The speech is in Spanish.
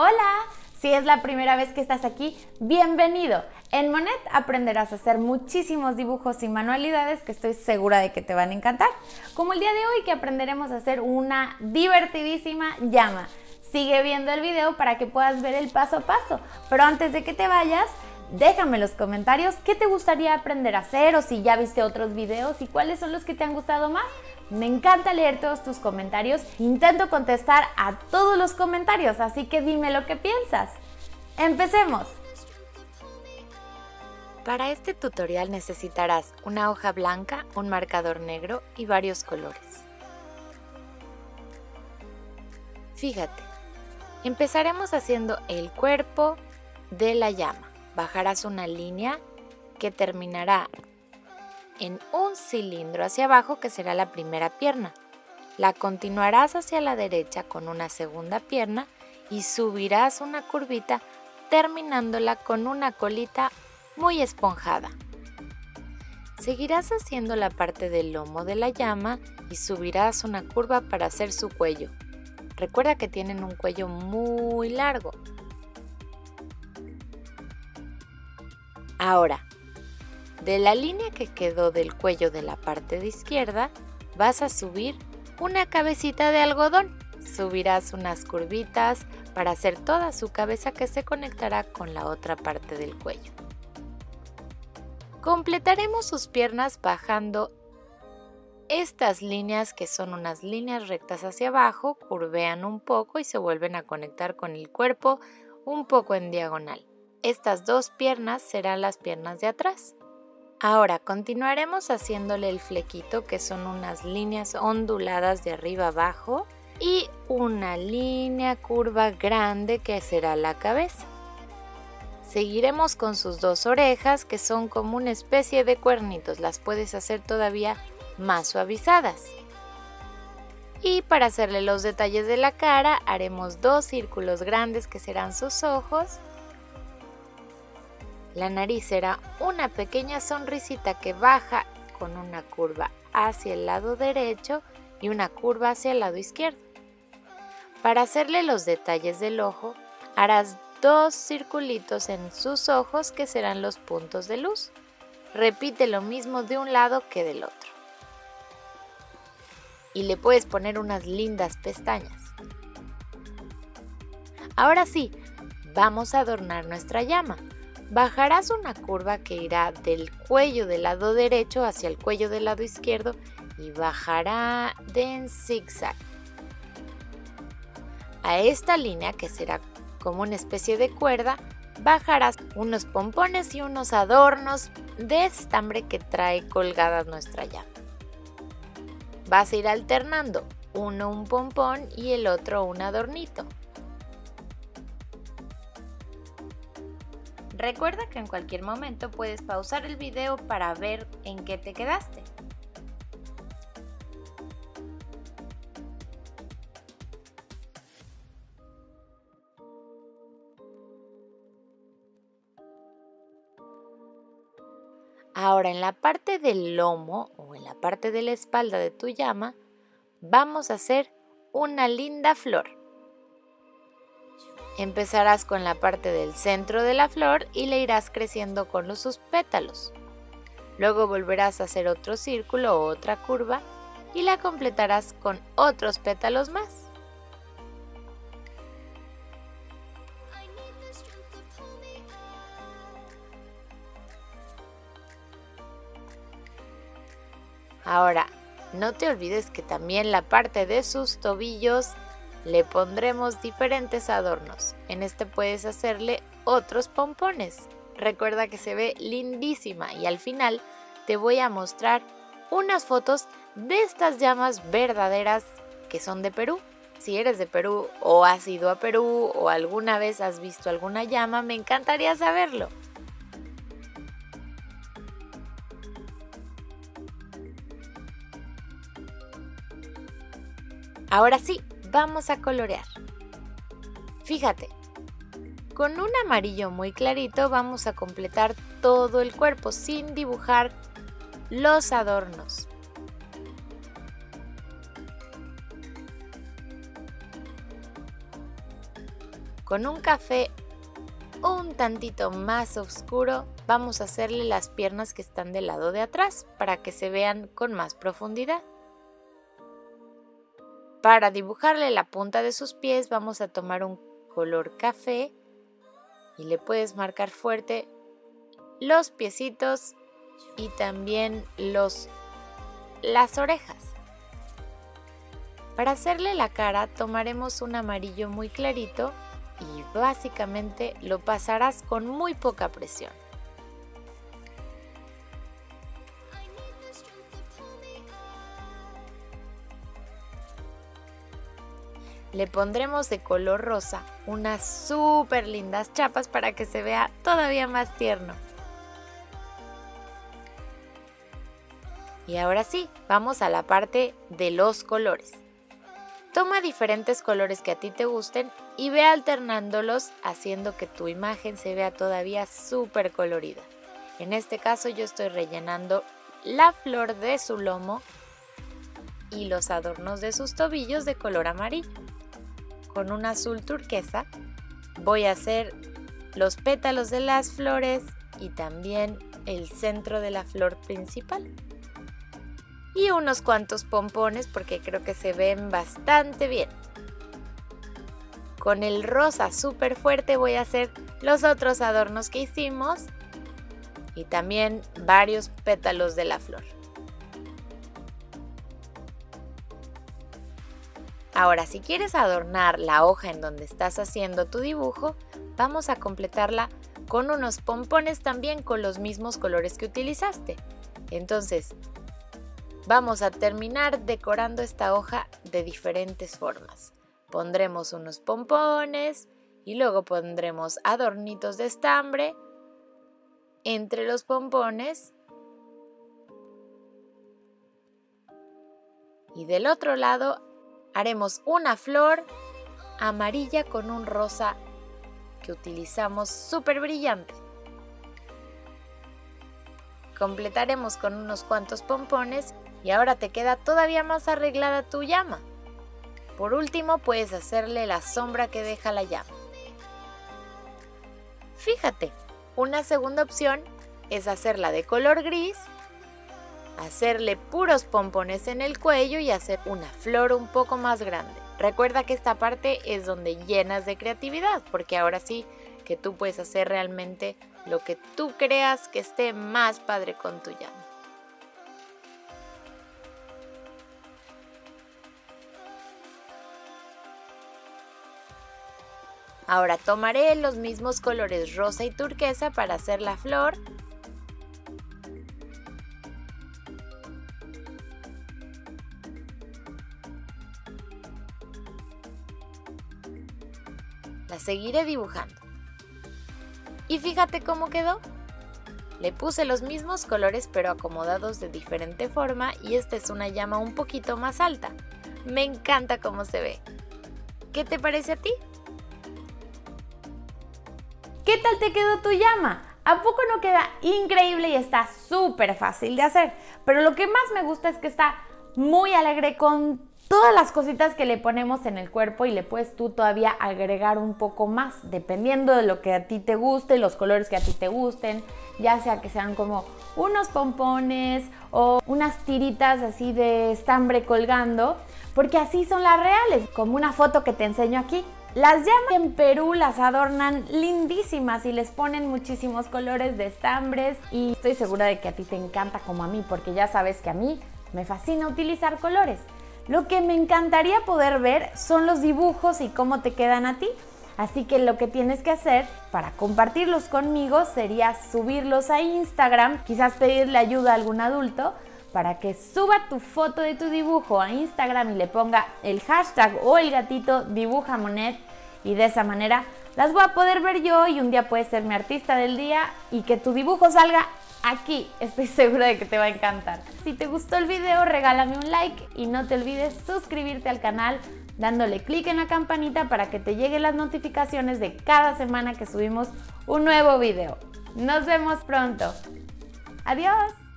Hola, si es la primera vez que estás aquí, bienvenido. En Monet aprenderás a hacer muchísimos dibujos y manualidades que estoy segura de que te van a encantar. Como el día de hoy que aprenderemos a hacer una divertidísima llama. Sigue viendo el video para que puedas ver el paso a paso. Pero antes de que te vayas, déjame en los comentarios qué te gustaría aprender a hacer o si ya viste otros videos y cuáles son los que te han gustado más. Me encanta leer todos tus comentarios. Intento contestar a todos los comentarios, así que dime lo que piensas. ¡Empecemos! Para este tutorial necesitarás una hoja blanca, un marcador negro y varios colores. Fíjate, empezaremos haciendo el cuerpo de la llama. Bajarás una línea que terminará en un cilindro hacia abajo que será la primera pierna. La continuarás hacia la derecha con una segunda pierna y subirás una curvita terminándola con una colita muy esponjada. Seguirás haciendo la parte del lomo de la llama y subirás una curva para hacer su cuello. Recuerda que tienen un cuello muy largo. Ahora, de la línea que quedó del cuello de la parte de izquierda, vas a subir una cabecita de algodón. Subirás unas curvitas para hacer toda su cabeza que se conectará con la otra parte del cuello. Completaremos sus piernas bajando estas líneas que son unas líneas rectas hacia abajo, curvean un poco y se vuelven a conectar con el cuerpo un poco en diagonal. Estas dos piernas serán las piernas de atrás. Ahora continuaremos haciéndole el flequito que son unas líneas onduladas de arriba abajo y una línea curva grande que será la cabeza. Seguiremos con sus dos orejas que son como una especie de cuernitos, las puedes hacer todavía más suavizadas. Y para hacerle los detalles de la cara haremos dos círculos grandes que serán sus ojos la nariz será una pequeña sonrisita que baja con una curva hacia el lado derecho y una curva hacia el lado izquierdo. Para hacerle los detalles del ojo, harás dos circulitos en sus ojos que serán los puntos de luz. Repite lo mismo de un lado que del otro. Y le puedes poner unas lindas pestañas. Ahora sí, vamos a adornar nuestra llama bajarás una curva que irá del cuello del lado derecho hacia el cuello del lado izquierdo y bajará de en zigzag. A esta línea, que será como una especie de cuerda, bajarás unos pompones y unos adornos de estambre que trae colgadas nuestra llama. Vas a ir alternando uno un pompón y el otro un adornito. Recuerda que en cualquier momento puedes pausar el video para ver en qué te quedaste. Ahora en la parte del lomo o en la parte de la espalda de tu llama vamos a hacer una linda flor. Empezarás con la parte del centro de la flor y le irás creciendo con los sus pétalos. Luego volverás a hacer otro círculo o otra curva y la completarás con otros pétalos más. Ahora, no te olvides que también la parte de sus tobillos le pondremos diferentes adornos. En este puedes hacerle otros pompones. Recuerda que se ve lindísima y al final te voy a mostrar unas fotos de estas llamas verdaderas que son de Perú. Si eres de Perú o has ido a Perú o alguna vez has visto alguna llama, me encantaría saberlo. Ahora sí, vamos a colorear. Fíjate, con un amarillo muy clarito vamos a completar todo el cuerpo sin dibujar los adornos. Con un café un tantito más oscuro, vamos a hacerle las piernas que están del lado de atrás para que se vean con más profundidad. Para dibujarle la punta de sus pies vamos a tomar un color café y le puedes marcar fuerte los piecitos y también los las orejas. Para hacerle la cara tomaremos un amarillo muy clarito y básicamente lo pasarás con muy poca presión. Le pondremos de color rosa unas súper lindas chapas para que se vea todavía más tierno. Y ahora sí, vamos a la parte de los colores. Toma diferentes colores que a ti te gusten y ve alternándolos haciendo que tu imagen se vea todavía súper colorida. En este caso yo estoy rellenando la flor de su lomo y los adornos de sus tobillos de color amarillo. Con un azul turquesa voy a hacer los pétalos de las flores y también el centro de la flor principal y unos cuantos pompones porque creo que se ven bastante bien. Con el rosa súper fuerte voy a hacer los otros adornos que hicimos y también varios pétalos de la flor. Ahora, si quieres adornar la hoja en donde estás haciendo tu dibujo, vamos a completarla con unos pompones también con los mismos colores que utilizaste. Entonces, Vamos a terminar decorando esta hoja de diferentes formas. Pondremos unos pompones y luego pondremos adornitos de estambre entre los pompones. Y del otro lado haremos una flor amarilla con un rosa que utilizamos súper brillante. Completaremos con unos cuantos pompones y ahora te queda todavía más arreglada tu llama. Por último, puedes hacerle la sombra que deja la llama. Fíjate, una segunda opción es hacerla de color gris, hacerle puros pompones en el cuello y hacer una flor un poco más grande. Recuerda que esta parte es donde llenas de creatividad, porque ahora sí que tú puedes hacer realmente lo que tú creas que esté más padre con tu llama. Ahora tomaré los mismos colores rosa y turquesa para hacer la flor. La seguiré dibujando. Y fíjate cómo quedó. Le puse los mismos colores pero acomodados de diferente forma y esta es una llama un poquito más alta. Me encanta cómo se ve. ¿Qué te parece a ti? ¿Qué tal te quedó tu llama? ¿A poco no queda increíble y está súper fácil de hacer? Pero lo que más me gusta es que está muy alegre con todas las cositas que le ponemos en el cuerpo y le puedes tú todavía agregar un poco más, dependiendo de lo que a ti te guste, los colores que a ti te gusten, ya sea que sean como unos pompones o unas tiritas así de estambre colgando, porque así son las reales, como una foto que te enseño aquí. Las llamas en Perú las adornan lindísimas y les ponen muchísimos colores de estambres y estoy segura de que a ti te encanta como a mí porque ya sabes que a mí me fascina utilizar colores. Lo que me encantaría poder ver son los dibujos y cómo te quedan a ti. Así que lo que tienes que hacer para compartirlos conmigo sería subirlos a Instagram, quizás pedirle ayuda a algún adulto para que suba tu foto de tu dibujo a Instagram y le ponga el hashtag o el gatito dibujamonet y de esa manera las voy a poder ver yo y un día puedes ser mi artista del día y que tu dibujo salga aquí. Estoy segura de que te va a encantar. Si te gustó el video, regálame un like y no te olvides suscribirte al canal dándole clic en la campanita para que te lleguen las notificaciones de cada semana que subimos un nuevo video. Nos vemos pronto. Adiós.